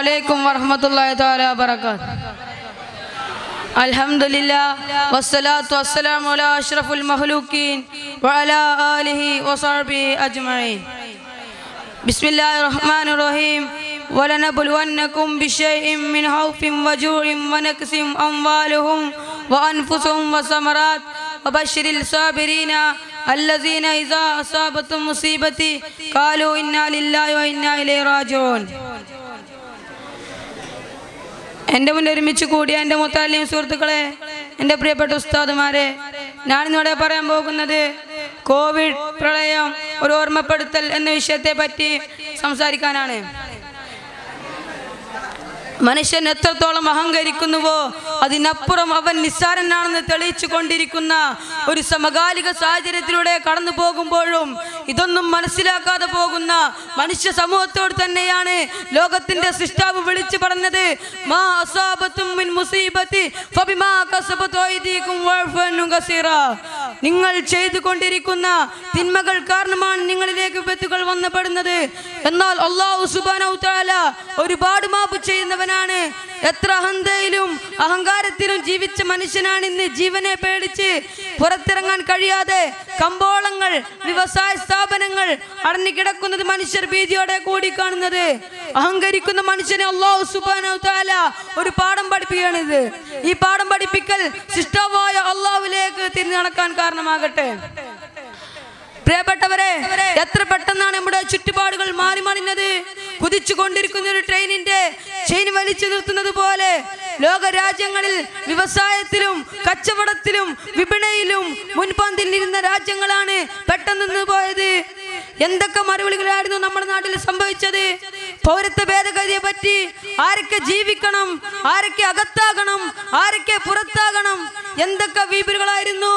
عليكم ورحمة الله تعالى وبركاته الحمدللہ والصلاة والسلام على أشرف المخلوقين وعلى آله وصحبه أجمعين بسم الله الرحمن الرحيم ولنبلونكم بشيء من خوف وجوع ونكس أموالهم وأنفسهم وثمرات وبشر الصابرين الذين إذا أصابتهم مصيبة قالوا إنا لله وإنا إليه راجعون۔ എന്റെ മുന്നിൽ ഒരുമിച്ച് കൂടിയ എന്റെ മുത്താലിയും സുഹൃത്തുക്കളെ എന്റെ പ്രിയപ്പെട്ട ഉസ്താദുമാരെ ഞാനിന്നിവിടെ പറയാൻ പോകുന്നത് കോവിഡ് പ്രളയം ഒരു ഓർമ്മപ്പെടുത്തൽ എന്ന വിഷയത്തെ പറ്റി സംസാരിക്കാനാണ്. മനുഷ്യൻ എത്രത്തോളം അഹങ്കരിക്കുന്നുവോ അതിനപ്പുറം അവൻ നിസ്സാരനാണെന്ന് തെളിയിച്ചു കൊണ്ടിരിക്കുന്ന ഒരു സമകാലിക സാഹചര്യത്തിലൂടെ കടന്നു പോകുമ്പോഴും ഇതൊന്നും മനസ്സിലാക്കാതെ പോകുന്ന മനുഷ്യ സമൂഹത്തോട് തന്നെയാണ് ലോകത്തിന്റെ സൃഷ്ടാവ് വിളിച്ചു പറഞ്ഞത്. മുസീബത്തി നിങ്ങൾ ചെയ്തുകൊണ്ടിരിക്കുന്ന തിന്മകൾ കാരണമാണ് നിങ്ങളിലേക്ക് വിപത്തുകൾ വന്നപ്പെടുന്നത്. എന്നാൽ അള്ളാഹു സുബാന ഒരുപാട് മാപ്പ് ചെയ്യുന്നവനാണ്. എത്ര അഹന്തയിലും അഹങ്കാരത്തിലും ജീവിച്ച മനുഷ്യനാണ് ഇന്ന് ജീവനെ പേടിച്ച് പുറത്തിറങ്ങാൻ കഴിയാതെ കമ്പോളങ്ങൾ വ്യവസായ സ്ഥാപനങ്ങൾ അടഞ്ഞു കിടക്കുന്നത് മനുഷ്യർ ഭീതിയോടെ കൂടി കാണുന്നത് അഹങ്കരിക്കുന്ന മനുഷ്യനെ അള്ളാഹു സുബാന ഒരു പാഠം പഠിപ്പിക്കുകയാണിത്. ഈ പാഠം പഠിപ്പിക്കൽ ശിഷ്ടമായ അള്ളാഹുവിലേക്ക് തിരിഞ്ഞു നടക്കാൻ കാരണമാകട്ടെ. പ്രിയപ്പെട്ടവരെ എത്ര പെട്ടെന്നാണ് നമ്മുടെ ചുറ്റുപാടുകൾ മാറി മറിഞ്ഞത് കുതിച്ചു കൊണ്ടിരിക്കുന്ന ഒരു ട്രെയിനിന്റെ ചെയിൻ വലിച്ചു നിർത്തുന്നത് പോലെ ലോക രാജ്യങ്ങളിൽ വ്യവസായത്തിലും കച്ചവടത്തിലും വിപണിയിലും മുൻപന്തിലിരുന്ന രാജ്യങ്ങളാണ് പെട്ടെന്ന് പോയത്. എന്തൊക്കെ മറുപടികളായിരുന്നു നമ്മുടെ നാട്ടിൽ സംഭവിച്ചത്? പൗരത്വ ഭേദഗതിയെ പറ്റി ആരൊക്കെ ജീവിക്കണം ആരൊക്കെ അകത്താകണം ആരൊക്കെ പുറത്താകണം എന്തൊക്കെ വീപുകളായിരുന്നു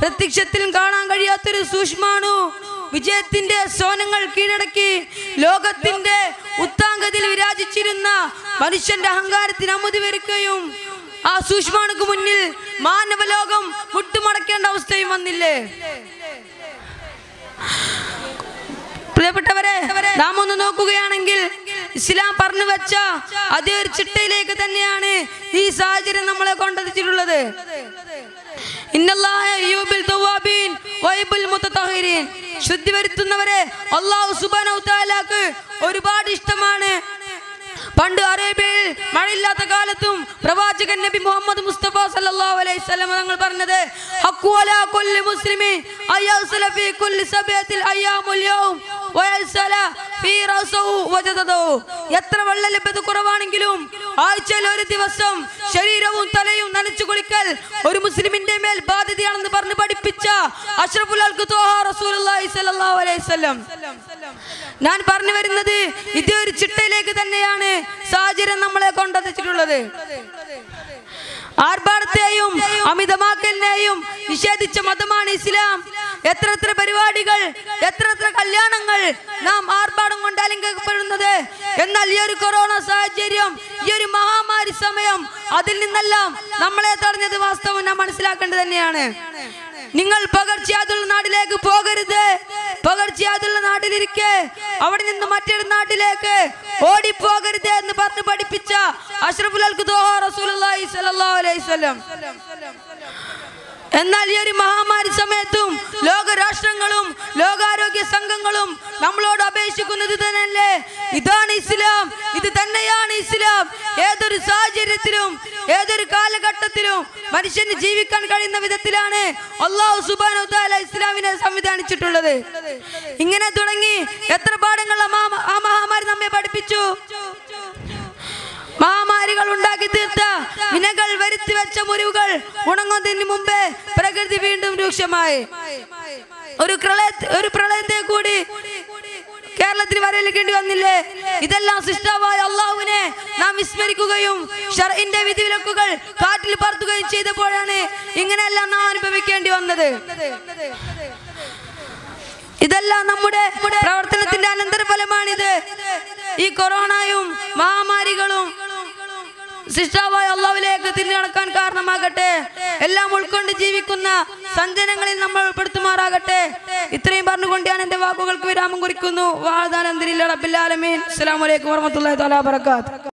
പ്രത്യക്ഷത്തിലും കാണാൻ കഴിയാത്തൊരു സൂക്ഷ്മാണു. വിജയത്തിന്റെ സോനങ്ങൾ കീഴടക്കി ലോകത്തിന്റെ ഉത്താങ്കത്തിൽ വിരാജിച്ചിരുന്ന മനുഷ്യന്റെ അഹങ്കാരത്തിന് അമുതി വരുകയും ആ സൂക്ഷ്മാണുക്ക് മുന്നിൽ മാനവലോകം മുട്ടുമടക്കേണ്ട അവസ്ഥയും വന്നില്ലേ? പ്രിയപ്പെട്ടവരെ നാം ഒന്ന് നോക്കുകയാണെങ്കിൽ ഇസ്ലാം പറഞ്ഞു വെച്ച അതേ ഒരു ചിട്ടയിലേക്ക് തന്നെയാണ് ഈ സാഹചര്യം നമ്മളെ കൊണ്ടെത്തിച്ചിട്ടുള്ളത്. ശുദ്ധി വരുത്തുന്നവരെ അല്ലാഹു സുബ്ഹാനഹു താലാക്ക് ഒരുപാട് ഇഷ്ടമാണ്. പണ്ട് അറേബ്യയിൽ മഴയില്ലാത്ത കാലത്തും പ്രവാചകൻ നബി മുഹമ്മദ് മുസ്തഫ സല്ലല്ലാഹു അലൈഹി വസല്ലം തങ്ങൾ പറഞ്ഞത് ഹഖു അലാ കുല്ലി മുസ്ലിമി അയസല ഫീ കുല്ലി സബയത്തിൽ അയ്യാമുൽ യൗം വയസല ഫീ റസഹു വജദദഹു എത്ര വെള്ള ലഭ്യത കുറവാണെങ്കിലും ആഴ്ചയിൽ ഒരു ദിവസം ശരീരവും തലയും നനച്ചു കുളിക്കൽ ഒരു മുസ്ലിമിന്റെ മേൽ ബാധ്യതയാണെന്ന് പറഞ്ഞ് പഠിപ്പിച്ച അഷ്റഫുൽ അൽഖു ത്വാഹ റസൂലുള്ളാഹി സല്ലല്ലാഹു അലൈഹി വസല്ലം. ഞാൻ പറഞ്ഞു വരുന്നത് ഇതേ ഒരു ചിട്ടയിലേക്ക് തന്നെയാണ് സാഹചര്യം നമ്മളെ കൊണ്ടെത്തിച്ചിട്ടുള്ളത്. ആർഭാടത്തെയും അമിതമാക്കലിനെയും നിഷേധിച്ച മതമാണ് ഇസ്ലാം. എത്ര എത്ര പരിപാടികൾ എത്ര എത്ര കല്യാണങ്ങൾ നാം ആർഭാടം കൊണ്ട് അലങ്കപ്പെടുന്നത് എന്നാൽ ഈ ഒരു കൊറോണ സാഹചര്യം ഈ ഒരു മഹാമാരി സമയം അതിൽ നിന്നെല്ലാം നമ്മളെ തടഞ്ഞത് വാസ്തവം നാം മനസ്സിലാക്കേണ്ടത് തന്നെയാണ്. നിങ്ങൾ പകർച്ചയാതുള്ള നാട്ടിലേക്ക് പോകരുത്. പകർച്ചയാതുള്ള നാട്ടിലിരിക്കെ അവിടെ നിന്ന് മറ്റൊരു നാട്ടിലേക്ക് ഓടി ഓടിപ്പോകരുത് എന്ന് പറഞ്ഞ് പഠിപ്പിച്ച അഷ്റഫുൽ അൽഖു ത്വാഹ റസൂലുള്ളാഹി സ്വല്ലല്ലാഹു അലൈഹി വസല്ലം. എന്നാൽ ഈ ഒരു മഹാമാരി സമയത്തും ലോകരാഷ്ട്രങ്ങളും ലോകാരോഗ്യ സംഘങ്ങളും നമ്മളോട് അപേക്ഷിക്കുന്നത് തന്നെയല്ലേ? ഇതാണ് ഇസ്ലാം. ഇത് തന്നെയാണ് ഇസ്ലാം. ഏതൊരു സാഹചര്യത്തിലും ഏതൊരു കാലഘട്ടത്തിലും മനുഷ്യന് ജീവിക്കാൻ കഴിയുന്ന വിധത്തിലാണ് അള്ളാഹു സുബാന ഇസ്ലാമിനെ സംവിധാനിച്ചിട്ടുള്ളത്. ഇങ്ങനെ തുടങ്ങി എത്ര പാഠങ്ങൾ ആ മഹാമാരി നമ്മെ പഠിപ്പിച്ചു? ഉണ്ടാക്കി തീർത്ത. വിനകൾ വരുത്തി വെച്ച മുറിവുകൾ ഉണങ്ങുന്നതിന് മുമ്പേ പ്രകൃതി വീണ്ടും രൂക്ഷമായി. ഒരു പ്രളയ ഒരു പ്രളയത്തെ കൂടി കേരളത്തിന് വരയിലേക്കേണ്ടി വന്നില്ലേ? ഇതെല്ലാം സൃഷ്ടാവായ അള്ളാഹുവിനെ നാം വിസ്മരിക്കുകയും ഷർഇന്റെ വിധിവിലക്കുകൾ കാറ്റിൽ പറത്തുകയും ചെയ്തപ്പോഴാണ് ഇങ്ങനെയെല്ലാം നാം അനുഭവിക്കേണ്ടി വന്നത്. ഇതെല്ലാം നമ്മുടെ പ്രവർത്തനത്തിന്റെ അനന്തരഫലമാണിത്. ഈ കൊറോണയും മഹാമാരികളും ശിഷ്ടാവായ അള്ളാവിലേക്ക് തിരിഞ്ഞു നടക്കാൻ കാരണമാകട്ടെ. എല്ലാം ഉൾക്കൊണ്ട് ജീവിക്കുന്ന സഞ്ചനങ്ങളിൽ നമ്മൾ ഉൾപ്പെടുത്തുമാറാകട്ടെ. ഇത്രയും പറഞ്ഞുകൊണ്ട് ഞാൻ എന്റെ വാക്കുകൾക്ക് വിരാമം കുറിക്കുന്നു. വാഴ്ദാനന്ദിരില്ല റബ്ബില്ലാലമീൻ അസ്സലാമലൈക്കും തആല വബറകാത്ത്